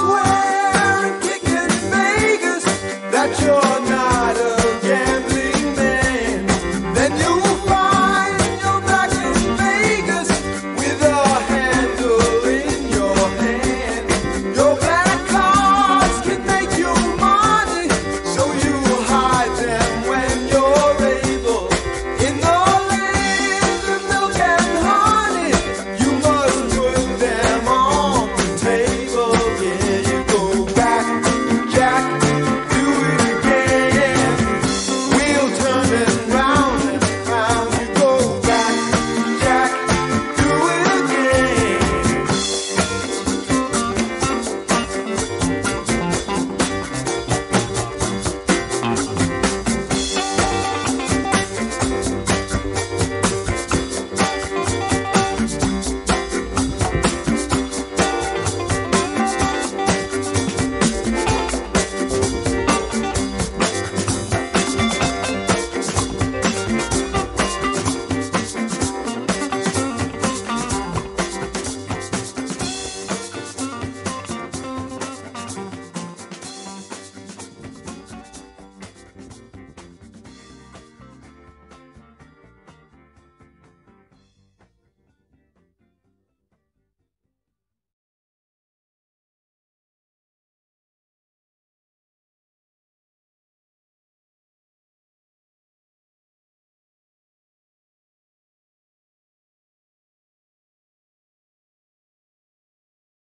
swear.